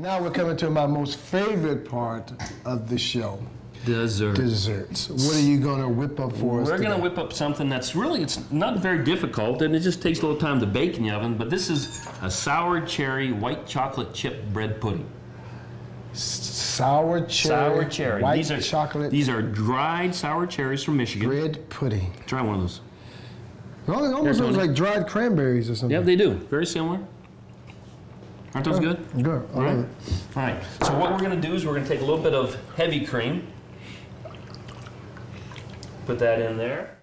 And now we're coming to my most favorite part of the show Dessert. desserts. What are you going to whip up for us? We're going to whip up something that's really, it's not very difficult and it just takes a little time to bake in the oven, but this is a sour cherry white chocolate chip bread pudding. sour cherry. sour cherry. White these are chocolate These are dried sour cherries from Michigan. bread pudding. Try one of those. Well, it almost Here's looks like dried cranberries or something. Yeah, they do. Very similar. Aren't those good? Good. I All right. All right. So what we're going to do is we're going to take a little bit of heavy cream. Put that in there.